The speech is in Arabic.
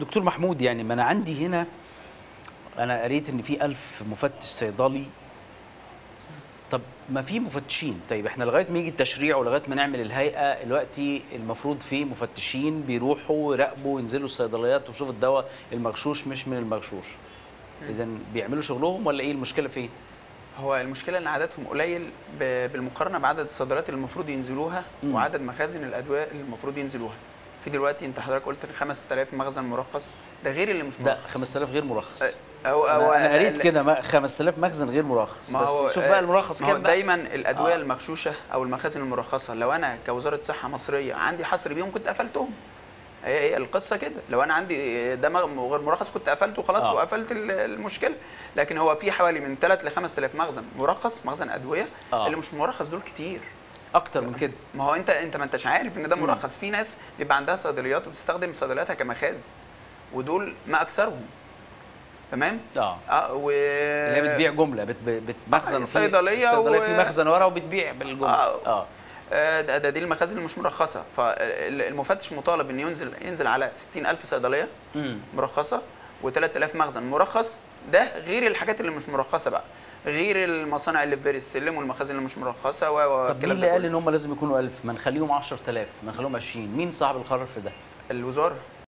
دكتور محمود يعني ما أنا عندي هنا أنا قريت إن في ألف مفتش صيدلي. طب ما في مفتشين؟ طيب إحنا لغاية ما يجي التشريع ولغاية ما نعمل الهيئة دلوقتي المفروض في مفتشين بيروحوا يراقبوا ينزلوا الصيدليات ويشوفوا الدواء المغشوش مش من المغشوش. اذا بيعملوا شغلهم ولا إيه المشكلة فين هو المشكلة إن عددهم قليل بالمقارنة بعدد الصيدليات اللي المفروض ينزلوها. وعدد مخازن الادويه اللي المفروض ينزلوها. في دلوقتي انت حضرتك قلت 5000 مخزن مرخص ده غير اللي مش مرخص 5000 غير مرخص أو أنا, أنا قريت ال- كده ما- 5000 مخزن غير مرخص ما هو بس شوف بقى المرخص ما هو كام بقى دايما الأدوية آه. المغشوشه أو المخازن المرخصة لو أنا كوزارة صحة مصرية عندي حصر بيهم كنت قفلتهم هي هي القصة كده لو أنا عندي ده غير مرخص كنت قفلته خلاص آه. وقفلت ال- المشكلة لكن هو في حوالي من 3 ل 5000 مخزن مرخص مخزن أدوية. آه. اللي مش مرخص دول كتير أكتر من كده. ما هو انت أنت ما أنتش عارف إن ده. مرخص. في ناس بيبقى عندها صيدليات وبتستخدم صيدلياتها كمخازن ودول ما أكثرهم. تمام؟ آه. آه و اللي هي بتبيع جملة بت بت مخزن في- صيدلية الصيدلية و- في مخزن ورا وبتبيع بالجملة. آه. آه. آه، ده, ده دي المخازن اللي مش مرخصة. فالمفتش مطالب إنه ينزل ينزل على 60000 صيدلية مرخصة. و3000 مخزن. مرخص. ده غير الحاجات اللي مش مرخصة بقى. غير المصانع اللي في بير السلم والمخازن اللي مش مرخصة و- طب مين اللي قال. إن هم لازم يكونوا 1000 ما نخليهم 10000 ما نخليهم 20 مين صاحب القرار في ده؟ الوزارة.